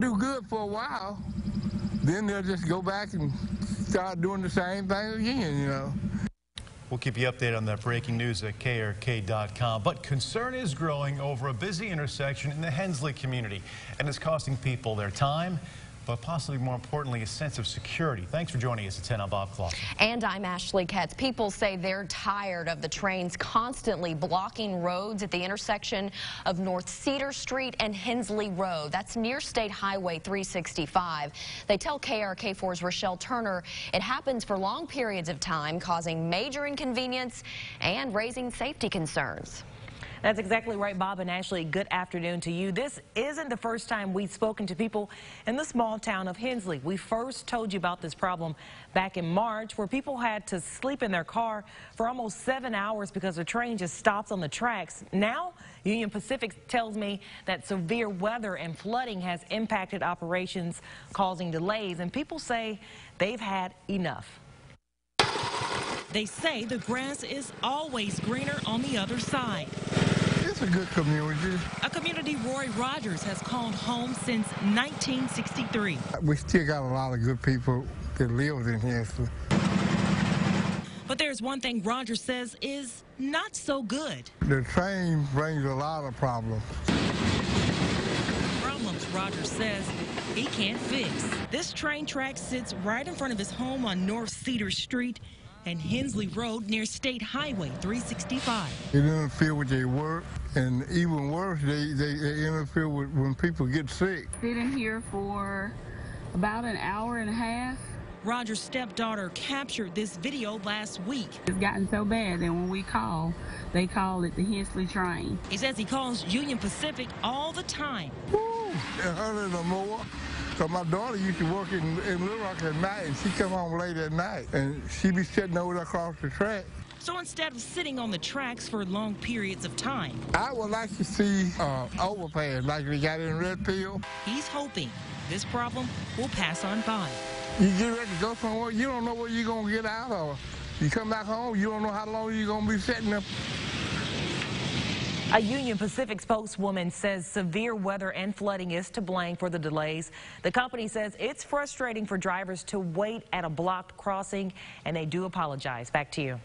do good for a while. Then they'll just go back and start doing the same thing again, you know. We'll keep you updated on that breaking news at KARK.com. But concern is growing over a busy intersection in the Hensley community, and it's costing people their time but possibly more importantly, a sense of security. Thanks for joining us at 10. I'm Bob Clausen. And I'm Ashley Katz. People say they're tired of the trains constantly blocking roads at the intersection of North Cedar Street and Hensley Road. That's near State Highway 365. They tell KARK4's Rochelle Turner it happens for long periods of time, causing major inconvenience and raising safety concerns. That's exactly right, Bob and Ashley. Good afternoon to you. This isn't the first time we've spoken to people in the small town of Hensley. We first told you about this problem back in March where people had to sleep in their car for almost seven hours because the train just stops on the tracks. Now, Union Pacific tells me that severe weather and flooding has impacted operations, causing delays, and people say they've had enough. They say the grass is always greener on the other side. It's a good community. A community Roy Rogers has called home since 1963. We still got a lot of good people that live in here. But there's one thing Rogers says is not so good. The train brings a lot of problems. Problems Rogers says he can't fix. This train track sits right in front of his home on North Cedar Street and Hensley Road near State Highway 365. It interfere with their work, and even worse, they, they, they interfere with when people get sick. Been here for about an hour and a half. Roger's stepdaughter captured this video last week. It's gotten so bad that when we call, they call it the Hensley train. He says he calls Union Pacific all the time. Woo! A hundred or more. Cause my daughter used to work in, in Little Rock at night, and she come home late at night, and she be sitting over there across the track. So instead of sitting on the tracks for long periods of time, I would like to see uh, overpass like we got in Redfield. He's hoping this problem will pass on by. You get ready to go somewhere, you don't know where you're gonna get out of. You come back home, you don't know how long you're gonna be sitting there. A Union Pacific spokeswoman says severe weather and flooding is to blame for the delays. The company says it's frustrating for drivers to wait at a blocked crossing, and they do apologize. Back to you.